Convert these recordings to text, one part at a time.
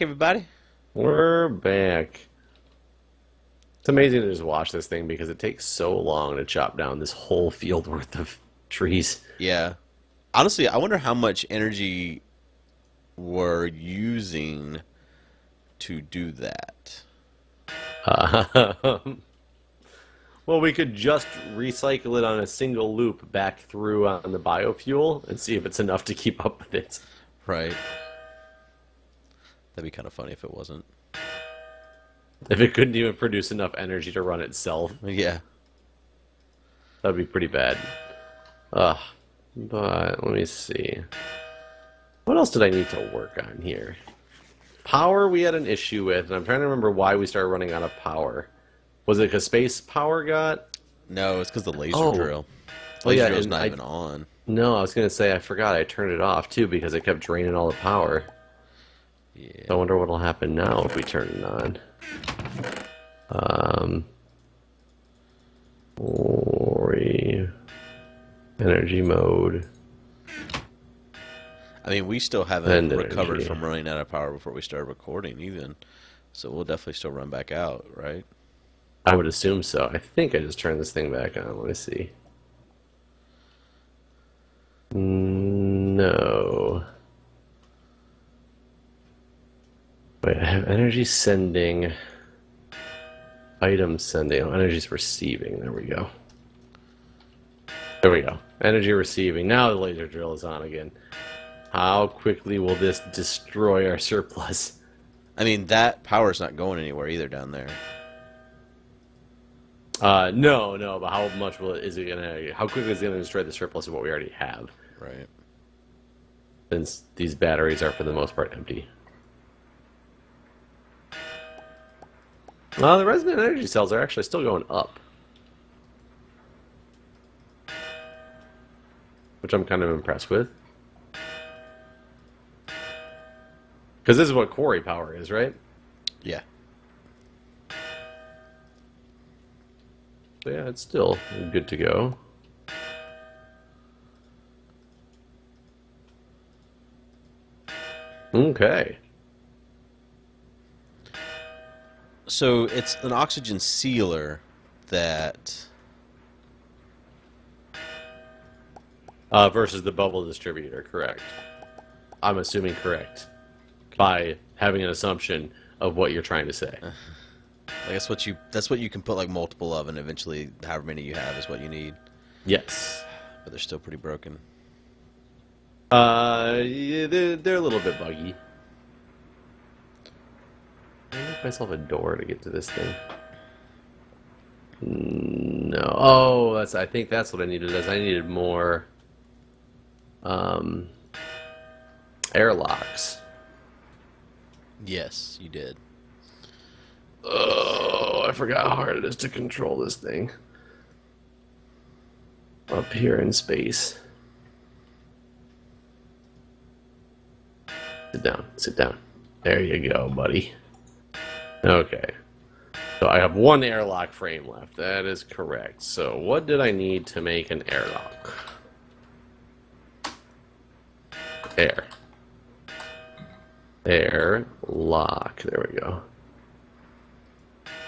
back, everybody. We're back. It's amazing to just watch this thing because it takes so long to chop down this whole field worth of trees. Yeah. Honestly, I wonder how much energy we're using to do that. Um, well, we could just recycle it on a single loop back through on the biofuel and see if it's enough to keep up with it. Right. That'd be kind of funny if it wasn't. If it couldn't even produce enough energy to run itself, Yeah. that'd be pretty bad. Ugh. But let me see. What else did I need to work on here? Power we had an issue with, and I'm trying to remember why we started running out of power. Was it because space power got? No, it's because the laser Oh. drill. Oh, Laser yeah, drill's not I- even on. No, I was gonna say I forgot I turned it off too because it kept draining all the power. Yeah. I wonder what'll happen now if we turn it on. Um, Ori, energy mode. I mean, we still haven't And recovered energy. from running out of power before we started recording, even. So we'll definitely still run back out, right? I would assume so. I think I just turned this thing back on. Let me see. No. Wait, I have energy sending. Item sending. Oh, energy's receiving. There we go. There we go. Energy receiving. Now the laser drill is on again. How quickly will this destroy our surplus? I mean, that power's not going anywhere either down there. Uh, no, no, but how much will it, is it gonna, how quickly is it gonna destroy the surplus of what we already have? Right. Since these batteries are for the most part empty. Uh, the resonant energy cells are actually still going up. Which I'm kind of impressed with. Because this is what quarry power is, right? Yeah. So yeah, it's still good to go. Okay. So it's an oxygen sealer that. Uh, versus the bubble distributor, correct. I'm assuming correct. By having an assumption of what you're trying to say. I guess what you that's what you can put like multiple of, and eventually, however many you have is what you need. Yes. But they're still pretty broken. Uh, yeah, they're, they're a little bit buggy. I make myself a door to get to this thing. No. Oh, that's. I think that's what I needed. Is I needed more. Um. Airlocks. Yes, you did. Oh, I forgot how hard it is to control this thing. Up here in space. Sit down, sit down. There you go, buddy. Okay. So I have one airlock frame left. That is correct. So what did I need to make an airlock? Air. Air lock. There we go.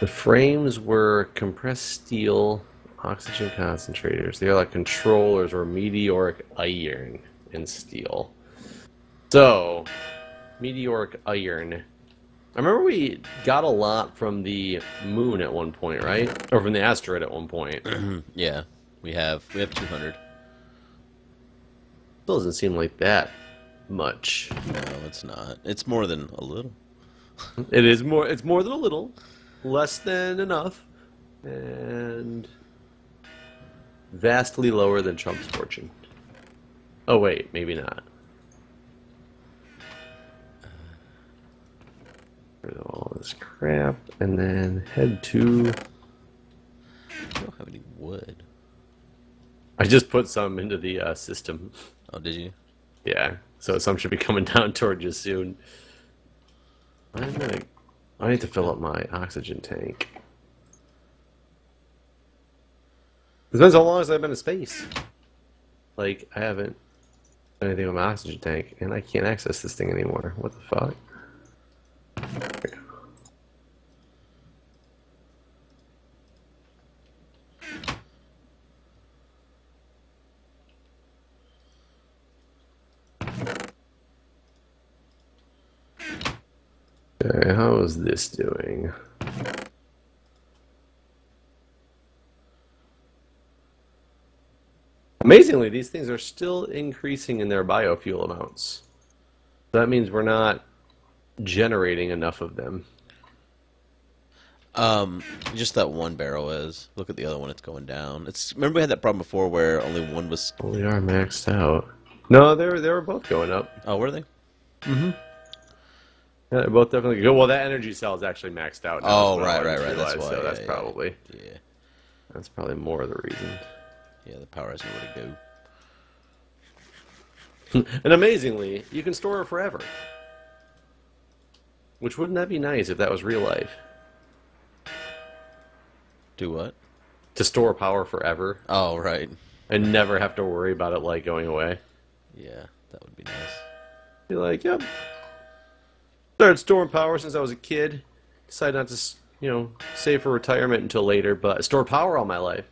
The frames were compressed steel, oxygen concentrators. The airlock controllers were meteoric iron and steel. So, meteoric iron. I remember we got a lot from the moon at one point, right? Or from the asteroid at one point. Yeah, we have we have 200. Still doesn't seem like that much. No, it's not. It's more than a little. It is more. It's more than a little, less than enough, and vastly lower than Trump's fortune. Oh wait, maybe not. Rid of all this crap, and then head to. I don't have any wood. I just put some into the uh, system. Oh, did you? Yeah, so some should be coming down toward you soon. I'm gonna. I need to fill up my oxygen tank. It's been so long since I've been in space. Like I haven't done anything with my oxygen tank, and I can't access this thing anymore. What the fuck? Okay, how is this doing? Amazingly, these things are still increasing in their biofuel amounts. That means we're not generating enough of them. Um, just that one barrel is. Look at the other one; it's going down. It's remember we had that problem before where only one was. We are maxed out. No, they were they were both going up. Oh, were they? Yeah, they're both definitely good. Well, that energy cell is actually maxed out. Now Oh, right, right, right, that's why, So yeah, that's yeah, probably Yeah, that's probably more of the reason. yeah. The power has nowhere to go. And amazingly, you can store it forever. Which wouldn't that be nice if that was real life? Do what? To store power forever Oh, right. and never have to worry about it like going away. Yeah, that would be nice. Be like, yep. Started storing power since I was a kid. Decided not to, you know, save for retirement until later, but I stored power all my life.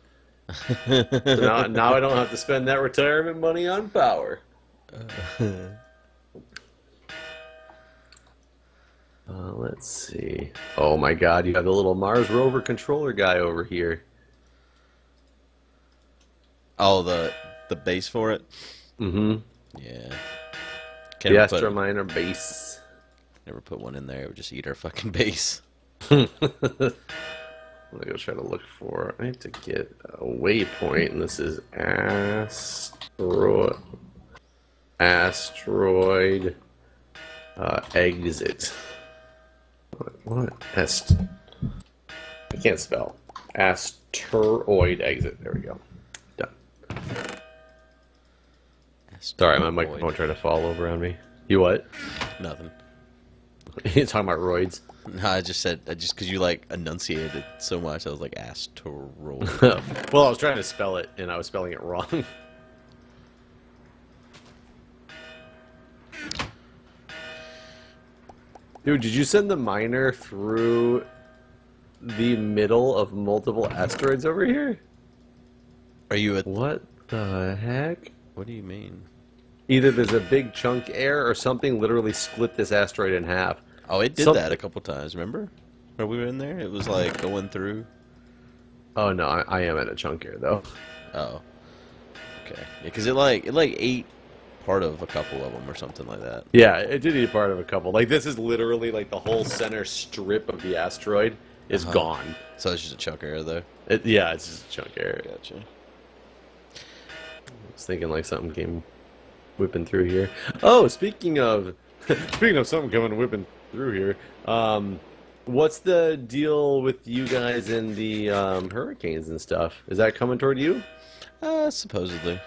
so now, now I don't have to spend that retirement money on power. Uh, let's see. Oh my god, you have the little Mars rover controller guy over here. Oh, the the base for it. Mm-hmm. Yeah. The Can't Astro put, Miner base. Never put one in there. It would just eat our fucking base. I'm gonna go try to look for. I have to get a waypoint, and this is asteroid. Asteroid uh, exit. What? what? Ast. I can't spell. Asteroid exit. There we go. Done. Sorry, my microphone tried to fall over on me. You what? Nothing. you talking about roids? No, I just said I just because you like enunciated it so much. I was like asteroid. well, I was trying to spell it, and I was spelling it wrong. Dude, did you send the miner through the middle of multiple asteroids over here? Are you at? What the heck? What do you mean? Either there's a big chunk air or something literally split this asteroid in half. Oh, it did Some- that a couple times. Remember? When we were in there, it was like going through. Oh no, I, I am at a chunk air though. Oh, okay. Yeah, because it like it like ate part of a couple of them or something like that. Yeah, it did eat part of a couple. Like this is literally like the whole center strip of the asteroid is Uh-huh. gone. So it's just a chunk air though. It, yeah, it's just a chunk air. Gotcha. I was thinking like something came whipping through here. Oh, speaking of speaking of something coming whipping through here, um, what's the deal with you guys in the um, hurricanes and stuff? Is that coming toward you? Uh, supposedly.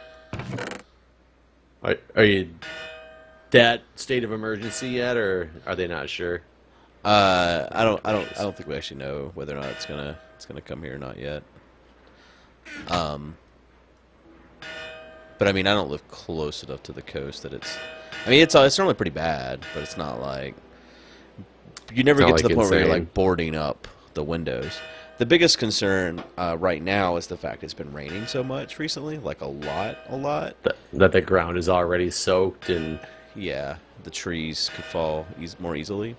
Are, are you that state of emergency yet, or are they not sure? Uh, I don't, I don't, I don't think we actually know whether or not it's gonna, it's gonna come here or not yet. Um, but I mean, I don't live close enough to the coast that it's. I mean, it's, uh, it's normally pretty bad, but it's not like you never get not to the like point where you're like boarding up the windows. The biggest concern uh, right now is the fact it's been raining so much recently, like a lot, a lot. That, that the ground is already soaked and Yeah, the trees could fall eas more easily.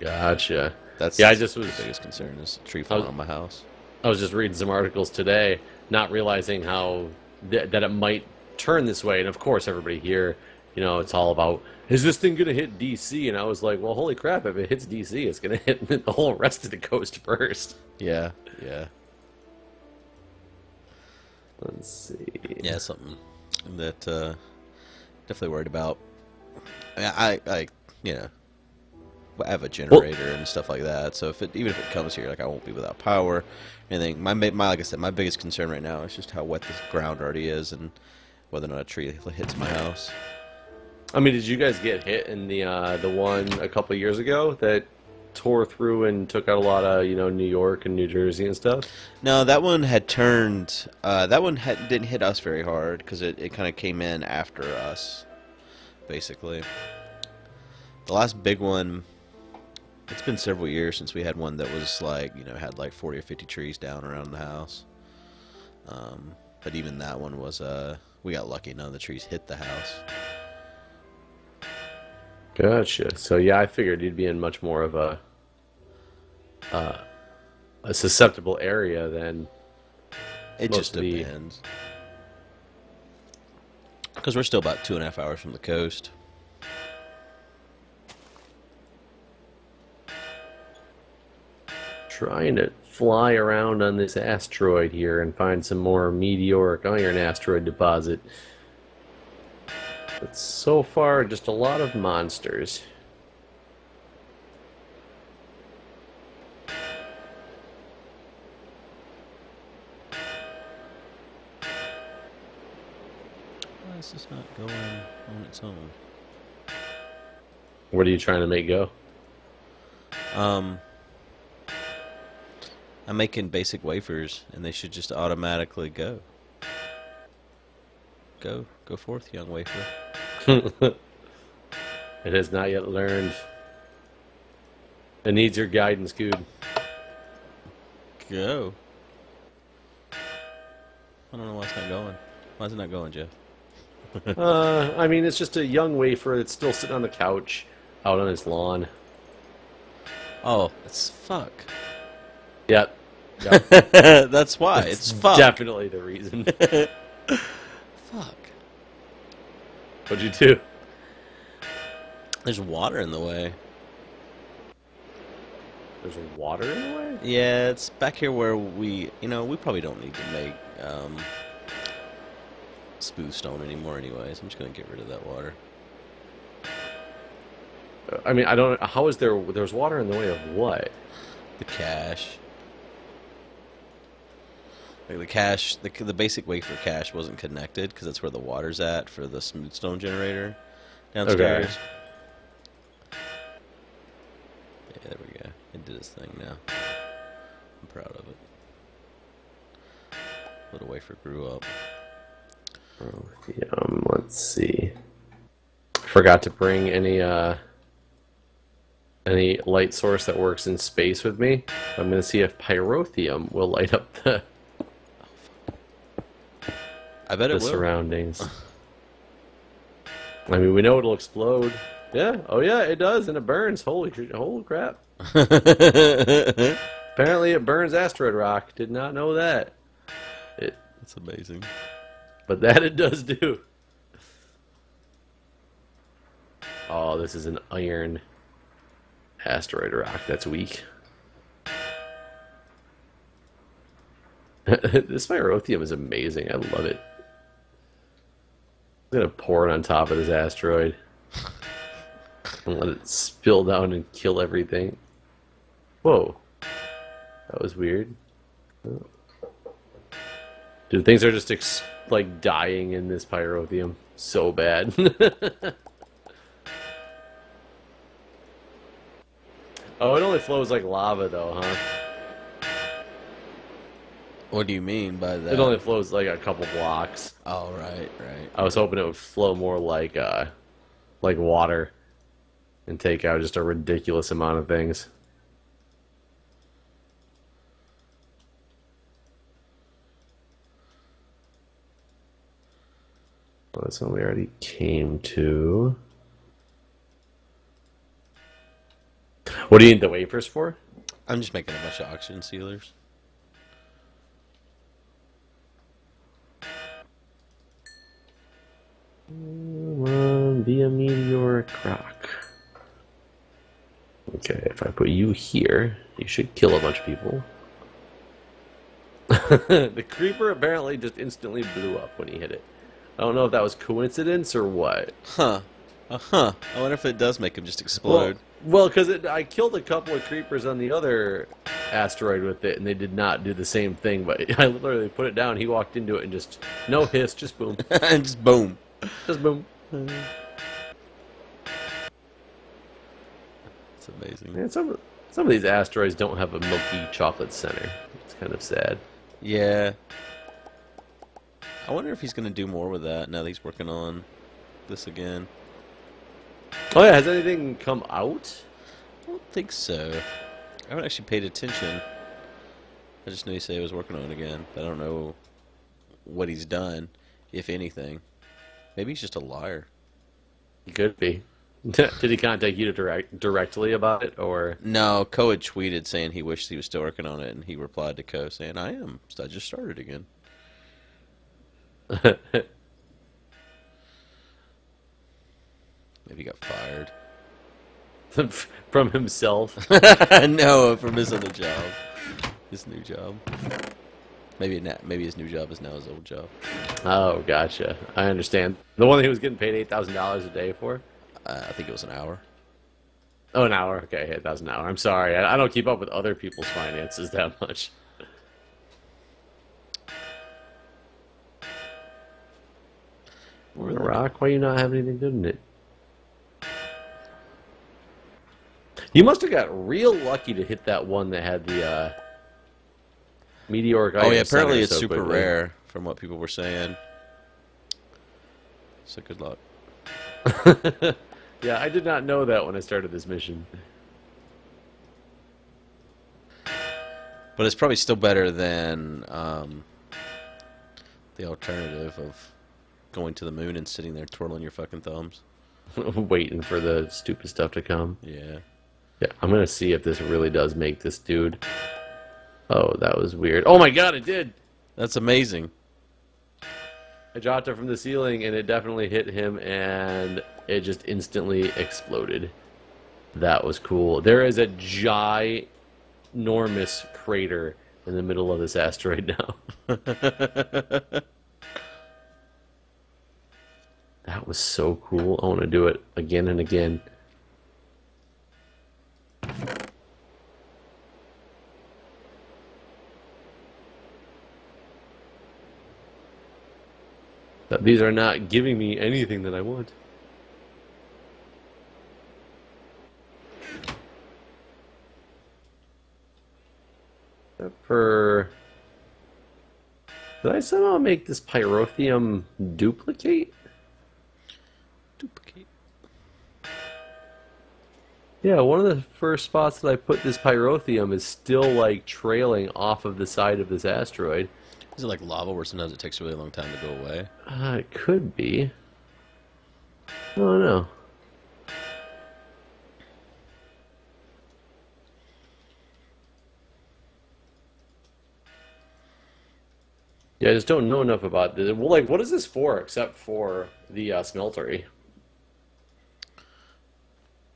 gotcha. That's Yeah, I just was- the biggest concern is a tree falling was- on my house. I was just reading some articles today, not realizing how th- that it might turn this way. And of course, everybody here, you know, it's all about is this thing going to hit DC? And I was like, well, holy crap! If it hits DC, it's going to hit the whole rest of the coast first. Yeah, yeah, Let's see. yeah. Something that uh, definitely worried about. I, I, I, you know, I have a generator and stuff like that. So if it, even if it comes here, like I won't be without power. or Anything. My, my, like I said, my biggest concern right now is just how wet this ground already is, and whether or not a tree hits my house. I mean, did you guys get hit in the uh, the one a couple of years ago that tore through and took out a lot of you know New York and New Jersey and stuff? No, that one had turned. Uh, that one had, didn't hit us very hard because it, it kind of came in after us, basically. The last big one. It's been several years since we had one that was like you know had like forty or fifty trees down around the house. Um, but even that one was uh we got lucky. None of the trees hit the house. Gotcha. So yeah, I figured you'd be in much more of a uh, a susceptible area than It just depends. Because we're still about two and a half hours from the coast. Trying to fly around on this asteroid here and find some more meteoric iron asteroid deposit. But so far, just a lot of monsters. Why is this not going on its own? What are you trying to make go? Um, I'm making basic wafers, and they should just automatically go. Go, go forth, young wafer. It has not yet learned. It needs your guidance, Goob. Go. I don't know why it's not going. Why is it not going, Jeff? uh, I mean, it's just a young wafer that's still sitting on the couch out on his lawn. Oh, it's fuck. Yep. Yep. That's why. It's fuck. Definitely the reason. Fuck. What'd you do? There's water in the way. There's water in the way? Yeah, it's back here where we, you know, we probably don't need to make um, smooth stone anymore, anyways. I'm just gonna get rid of that water. I mean, I don't. How is there? There's water in the way of what? The cache. Like the cache, the the basic wafer cache wasn't connected because that's where the water's at for the smooth stone generator downstairs. Yeah, there we go. It did its thing now. I'm proud of it. Little wafer grew up. Um, let's see. Forgot to bring any uh any light source that works in space with me. I'm gonna see if pyrotheum will light up the, I bet the it will. surroundings. I mean, we know it'll explode. Yeah. Oh yeah, it does, and it burns. Holy! Holy crap! Apparently, it burns asteroid rock. Did not know that. It, That's amazing. but that it does do. Oh, this is an iron asteroid rock. That's weak. this pyrotheum is amazing. I love it. Gonna pour it on top of this asteroid and let it spill down and kill everything. Whoa, that was weird. Dude, things are just like dying in this pyrotheum so bad. oh, it only flows like lava though, huh? What do you mean by that? It only flows like a couple blocks. Oh, right, right. I was hoping it would flow more like uh like water and take out just a ridiculous amount of things. Well, that's one we already came to. What do you need the wafers for? I'm just making a bunch of oxygen sealers. Be a meteoric rock. Okay, if I put you here, you should kill a bunch of people. the creeper apparently just instantly blew up when he hit it. I don't know if that was coincidence or what. Huh. Uh huh. I wonder if it does make them just explode. Well, because I killed a couple of creepers on the other asteroid with it, and they did not do the same thing. But I literally put it down. He walked into it and just no hiss, just boom, and just boom. Just boom. It's amazing. Man, some some of these asteroids don't have a milky chocolate center. It's kind of sad. Yeah. I wonder if he's going to do more with that now that he's working on this again. Oh yeah, has anything come out? I don't think so. I haven't actually paid attention. I just know he said he was working on it again, but I don't know what he's done, if anything. Maybe he's just a liar. He could be. Did he contact you direct, directly about it, or No, Ko had tweeted saying he wished he was still working on it, and he replied to Ko saying, "I am. I just started again." Maybe he got fired. from himself? no, from his other job, his new job. Maybe na- maybe his new job is now his old job. Oh, gotcha. I understand. The one that he was getting paid eight thousand dollars a day for. Uh, I think it was an hour. Oh, an hour. Okay, eight thousand an hour. I'm sorry. I, I don't keep up with other people's finances that much. Really? Rock, why you not have anything good in it? You must have got real lucky to hit that one that had the uh, meteoric. Oh yeah, apparently it's so super quickly. rare from what people were saying. So good luck. yeah, I did not know that when I started this mission. But it's probably still better than um, the alternative of going to the moon and sitting there twirling your fucking thumbs. Waiting for the stupid stuff to come. Yeah. Yeah, I'm gonna see if this really does make this dude. Oh, that was weird. Oh my god, it did! That's amazing. I dropped it from the ceiling and it definitely hit him and it just instantly exploded. That was cool. There is a ginormous crater in the middle of this asteroid now. that was so cool. I want to do it again and again. That These are not giving me anything that I want. Uh, For... Did I somehow make this pyrotheum duplicate? Duplicate. Yeah, one of the first spots that I put this pyrotheum is still like trailing off of the side of this asteroid. Is it like lava where sometimes it takes a really long time to go away? Uh, it could be. I don't know. Yeah, I just don't know enough about this. Well, like, what is this for except for the uh, smeltery?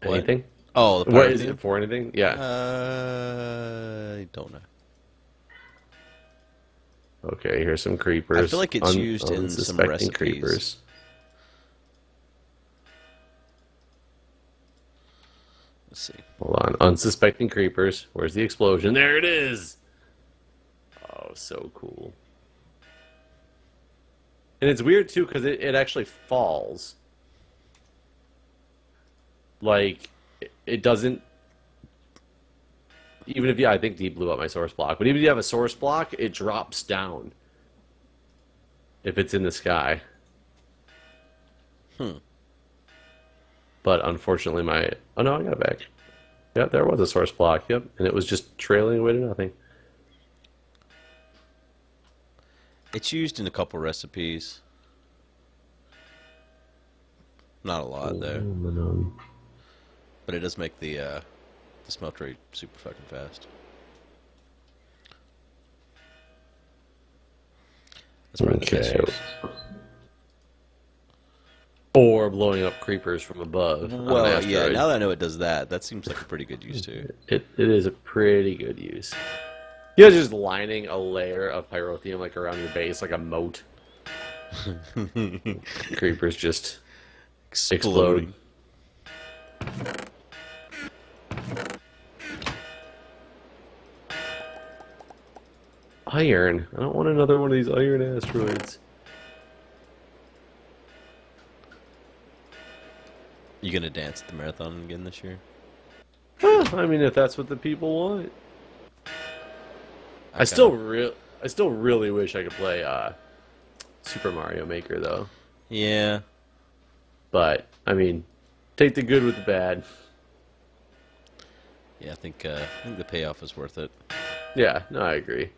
What? Anything? Oh, the What is it for? Anything? Yeah. Uh, I don't know. Okay, here's some creepers. I feel like it's used in some recipes. creepers. Let's see. Hold on. Unsuspecting creepers. Where's the explosion? There it is! Oh, so cool. And it's weird, too, because it, it actually falls. Like, it doesn't... Even if, yeah, I think he blew up my source block. But even if you have a source block, it drops down. If it's in the sky. Hmm. But unfortunately, my oh no, I got it back. Yeah, there was a source block. Yep, and it was just trailing away to nothing. It's used in a couple recipes. Not a lot though, but it does make the uh, the smeltery super fucking fast. That's probably the best Okay. Or blowing up creepers from above. Well, yeah. Now that I know it does that, that seems like a pretty good use too. it it is a pretty good use. You know, just lining a layer of pyrotheum like around your base, like a moat. Creepers just Exploding. Iron. I don't want another one of these iron asteroids. You gonna dance at the marathon again this year? Huh, I mean, if that's what the people want. I kinda- still real I still really wish I could play uh, Super Mario Maker though. Yeah. But I mean, take the good with the bad. Yeah, I think uh, I think the payoff is worth it. Yeah, no, I agree.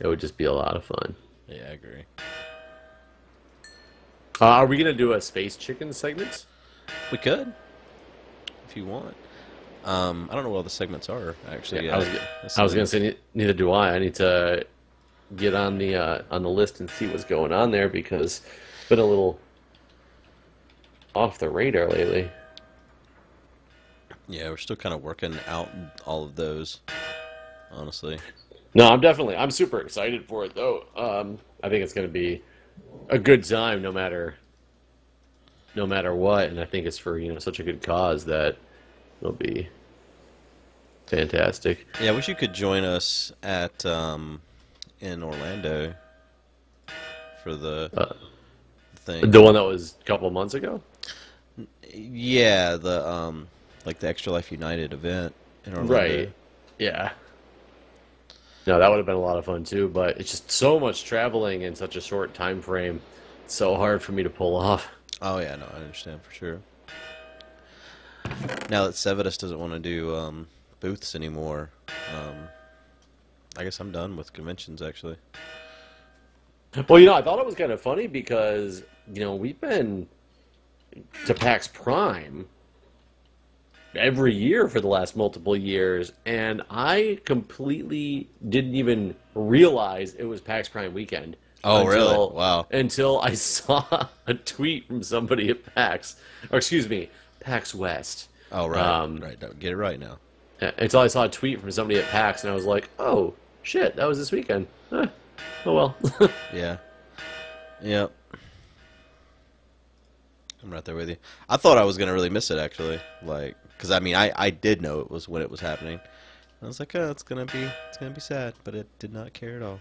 It would just be a lot of fun. Yeah, I agree. Uh, are we gonna do a space chicken segment? We could, if you want. Um, I don't know what all the segments are actually. Yeah, I was, I was gonna say neither do I. I need to get on the uh, on the list and see what's going on there because it's been a little off the radar lately. Yeah, we're still kind of working out all of those. Honestly, No, I'm definitely I'm super excited for it though. Um, I think it's gonna be a good time no matter no matter what, and I think it's for you know such a good cause that it'll be fantastic. yeah, I wish you could join us at um, in Orlando for the Uh, thing. The one that was a couple months ago. Yeah, the um, like the Extra Life United event in Orlando. Right. Yeah. No, that would have been a lot of fun too, but it's just so much traveling in such a short time frame. It's so hard for me to pull off. Oh yeah, no, I understand for sure. Now that Sevadus doesn't want to do um, booths anymore, um, I guess I'm done with conventions actually. Well, you know, I thought it was kind of funny because, you know, we've been to PAX Prime every year for the last multiple years, and I completely didn't even realize it was PAX Prime weekend. Oh, really? Wow. Until I saw a tweet from somebody at PAX, or excuse me, PAX West. Oh right, Um, right. Get it right now. Until I saw a tweet from somebody at PAX, and I was like, oh, shit, that was this weekend. Huh. Oh, well. Yeah. Yep. I'm right there with you. I thought I was gonna really miss it actually, like, cause I mean, I I did know it was when it was happening. I was like, oh, it's gonna be it's gonna be sad, but it did not care at all.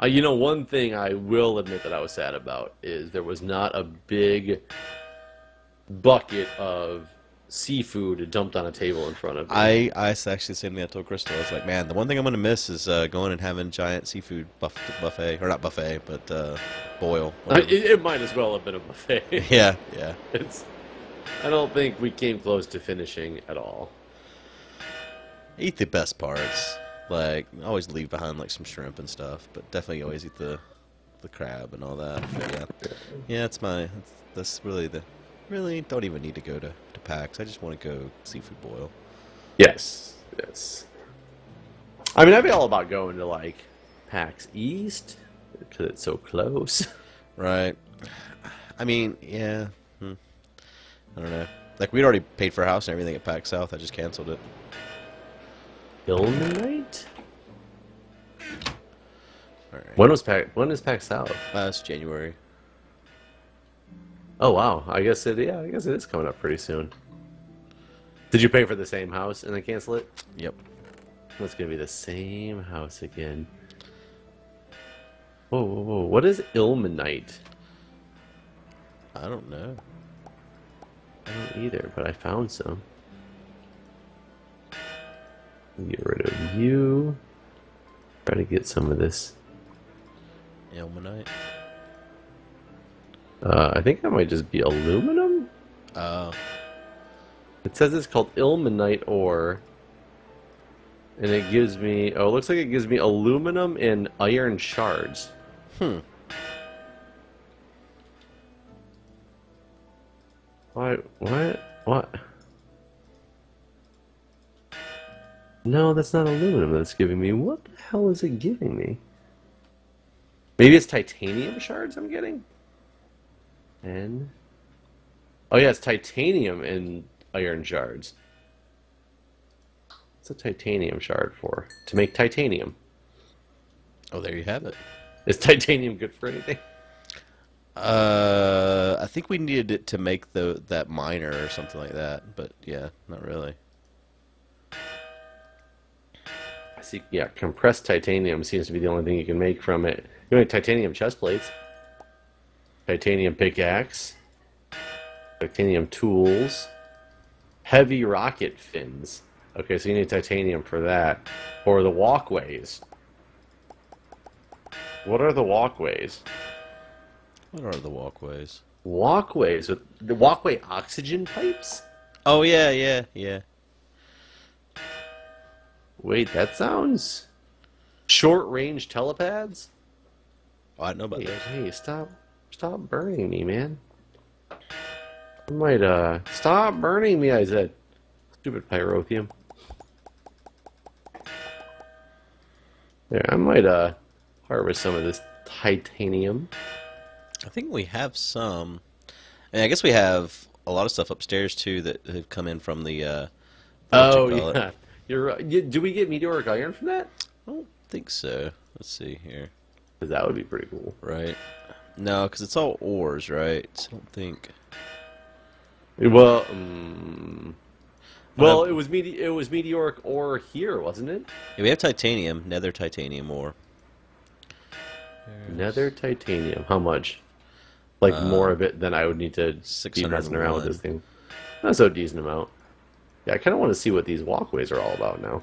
Uh, you know, one thing I will admit that I was sad about is there was not a big bucket of seafood dumped on a table in front of me. I I actually said to me, I told Crystal, I was like, man, the one thing I'm gonna miss is uh, going and having giant seafood buff- buffet, or not buffet, but uh, boil. It, it might as well have been a buffet. yeah, yeah. it's, I don't think we came close to finishing at all. Eat the best parts. Like, always leave behind like some shrimp and stuff, but definitely always eat the the crab and all that. But yeah, yeah, it's my that's, that's really the really don't even need to go to to PAX. I just want to go seafood boil. Yes, yes. I mean, I'd be all about going to like PAX East because it's so close. Right. I mean, yeah. Hmm. I don't know. Like we'd already paid for a house and everything at PAX South. I just canceled it. All right. When was PAX? When is PAX South? Uh, it's January. Oh wow! I guess it. Yeah, I guess it is coming up pretty soon. Did you pay for the same house and then cancel it? Yep. It's gonna be the same house again. Whoa, whoa, whoa! What is ilmenite? I don't know. I don't either, but I found some. Get rid of you. Try to get some of this. Ilmenite. Uh, I think that might just be aluminum. Oh. It says it's called ilmenite ore. And it gives me, oh, it looks like it gives me aluminum and iron shards. Hmm. What? What? What? No, that's not aluminum that's giving me. What the hell is it giving me? Maybe it's titanium shards I'm getting? And. Oh, yeah, it's titanium and iron shards. What's a titanium shard for? To make titanium. Oh, there you have it. Is titanium good for anything? Uh, I think we needed it to make the that miner or something like that, but yeah, not really. I see, yeah, compressed titanium seems to be the only thing you can make from it. You make titanium chest plates, titanium pickaxe, titanium tools, heavy rocket fins. Okay, so you need titanium for that. Or the walkways. What are the walkways? What are the walkways? Walkways with the walkway oxygen pipes? Oh yeah, yeah, yeah. Wait, that sounds short range telepads? Oh, I know about Hey, those. hey, stop stop burning me, man. I might, uh, stop burning me, I said. Stupid pyrotheum. There, I might, uh, harvest some of this titanium. I think we have some. And I guess we have a lot of stuff upstairs too that have come in from the. Uh, Oh, what you call it. yeah. You're. You- Do we get meteoric iron from that? I don't think so. Let's see here. that would be pretty cool. Right. No, because it's all ores, right? I don't think. Well, um, well, Um, it was mete- it was meteoric ore here, wasn't it? Yeah, we have titanium, nether titanium ore. Nether titanium. How much? Like Uh, more of it than I would need to be messing around with this thing. That's a decent amount. Yeah, I kind of want to see what these walkways are all about now.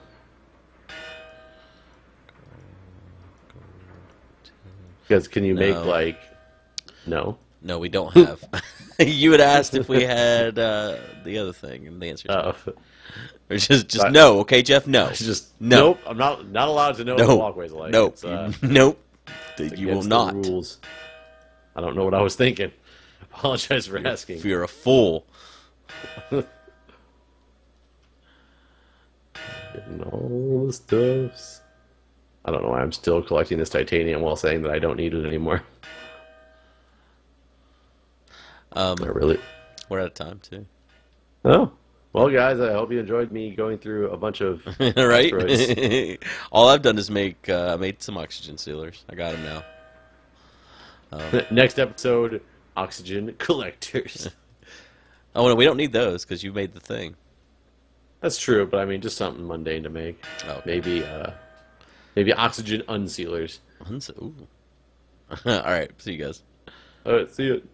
Because can you make like no? No, we don't have. you had asked if we had uh, the other thing, and the answer is Uh, no. Just, just but- no. Okay, Jeff. No. just no. Nope. I'm not not allowed to know what the walkways are like. nope. Uh, nope. You will not. rules. I don't know what I was thinking. I apologize for asking. If you're a fool. Getting all the stuffs. I don't know why I'm still collecting this titanium while saying that I don't need it anymore. Um, I really. we're out of time too. Oh. Well, guys, I hope you enjoyed me going through a bunch of. right? All I've done is make uh, I made some oxygen sealers. I got them now. Um, Next episode, oxygen collectors. oh no, we don't need those because you made the thing. That's true, but I mean, just something mundane to make. Oh, okay. Maybe, uh, maybe oxygen unsealers. Ooh. All right. See you guys. All right, see you.